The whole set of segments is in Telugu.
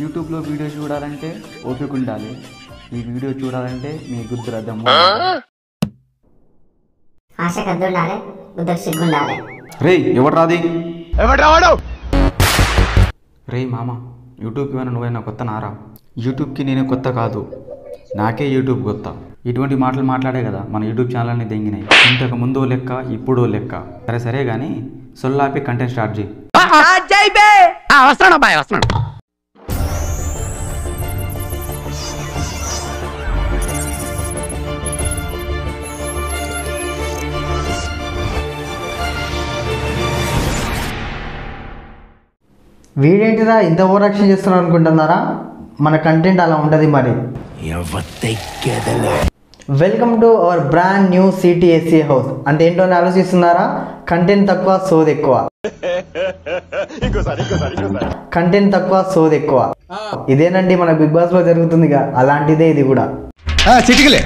యూట్యూబ్లో వీడియో చూడాలంటే ఓపిక ఉండాలి. ఈ వీడియో చూడాలంటే మీ గుద్దుర దమ్ము ఆశకు అద్దుండాలి బుద్ధకు సిగ్గుండాలి. రే ఎవడు రాది? రే మామ యూట్యూబ్కి ఏమైనా నువ్వైనా కొత్త నారా? యూట్యూబ్కి నేను కొత్త కాదు. నాకే యూట్యూబ్ కొత్త. ఇటువంటి మాటలు మాట్లాడే కదా మన యూట్యూబ్ ఛానల్ని దెంగినాయి. ఇంతకు ముందో లెక్క ఇప్పుడో లెక్క. సరే సరే కానీ సొల్లాపి కంటెంట్ స్టార్ట్ చేయి వస్తున్నాడు అబ్బాయి వస్తున్నాడు వీడేంటిరా ఇంత ఓవర్ యాక్షన్ చేస్తున్నారు అనుకుంటున్నారా? మన కంటెంట్ అలా ఉండదు మరి. Welcome to our brand new CTSC house అంటే ఏంటో అని ఆలోచిస్తున్నారా? కంటెంట్ తక్కువ సోది ఎక్కువ. కంటెంట్ తక్కువ సోది ఎక్కువ. ఇదేనండి మన బిగ్ బాస్లో జరుగుతుందిగా. అలాంటిదే ఇది కూడా. చిటికలే.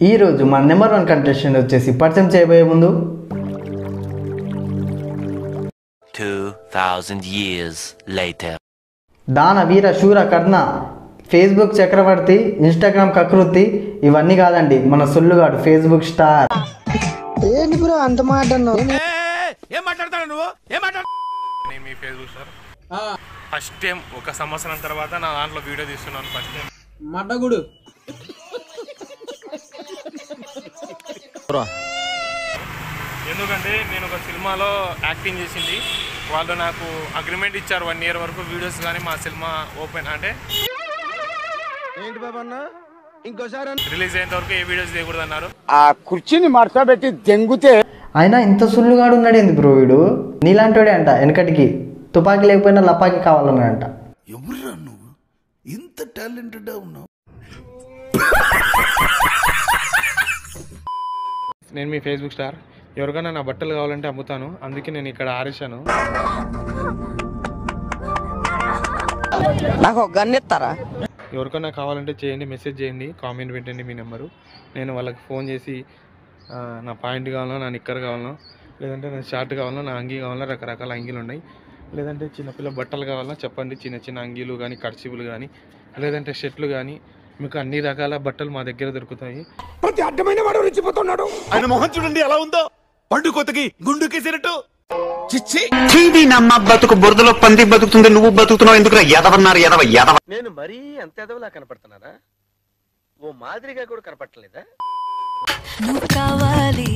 ఈ రోజు మన నెంబర్ వన్ కంటెస్టెంట్ వచ్చేసి పరిచయం చేయబోయే ముందు 2,000 years later. దాన వీర శూర కర్ణ ఫేస్బుక్ చక్రవర్తి ఇన్స్టాగ్రామ్ కకృతి ఇవన్నీ కాదండి మన సొల్లుగాడు ఫేస్బుక్ స్టార్. ఏం మాట్లాడతాడు నువ్వు? ఏం మాట్లాడు? నేను మీ ఫేస్బుక్ సార్. ఫస్ట్ టైం ఒక సంవత్సరం తర్వాత నా దాంట్లో వీడియో తీస్తున్నాను ఫస్ట్ టైం మడ్డగుడు. ఎందుకంటే నేను ఒక సినిమాలో యాక్టింగ్ చేసింది. వాళ్ళు నాకు అగ్రిమెంట్ ఇచ్చారు వన్ ఇయర్ వరకు వీడియోస్ కానీ మా సినిమా ఓపెన్ అంటే. ఏంటి బాబా అన్న? ఇంకోసారి రిలీజ్ అయ్యేంత వరకు ఏ వీడియోస్ తీయకూడదు అన్నారు ఆ కుర్చీని మడతబెట్టి దెంగుతే అయినా ఇంత సుల్లుగాడు ఉన్నాడు ఏంది బ్రో వీడు? నీలాంటోడే అంట వెనకటికి. తుపాకీ లేకపోయినా లపాకి కావాలన్నాడంట. ఎవరురా నువ్వు? ఇంత టాలెంటెడ్ ఉన్నావు. నేను మీ ఫేస్బుక్ స్టార్. ఎవరికైనా నా బట్టలు కావాలంటే అమ్ముతాను. అందుకే నేను ఇక్కడ ఆరేశాను. నాకు ఒక గన్ ఇస్తారా? ఎవరికైనా కావాలంటే చేయండి మెసేజ్ చేయండి కామెంట్ పెట్టండి మీ నెంబరు. నేను వాళ్ళకి ఫోన్ చేసి నా పాయింట్ కావాలన్నా నా నిక్కర్ కావాలన్నా లేదంటే నా షర్ట్ కావాలన్నా నా అంగీ కావాలన్నా రకరకాల అంగీలు ఉన్నాయి. లేదంటే చిన్నపిల్ల బట్టలు కావాలన్నా చెప్పండి చిన్న చిన్న అంగీలు కానీ కర్చీపులు కానీ లేదంటే షర్ట్లు కానీ మీకు అన్ని రకాల బట్టలు మా దగ్గర దొరుకుతాయి. ప్రతి అడ్డమైన వాడు రెచ్చిపోతున్నాడు. ఆయన మొహం చూడండి ఎలా ఉందో? పండు కొత్తకి గుండు కేసినట్టు చిచ్చి. చీది నమ్మ బతుకు బురదలో పంది బతుకుతుంది నువ్వు బతుకుతున్నావు ఎందుకు ఎదవన్నారు ఎదవ ఎదవ. నేను మరీ అంత ఎదవలా కనపడుతున్నారా ఓ మాదిరిగా కూడా కనపడలేదా నువ్వు కావాలి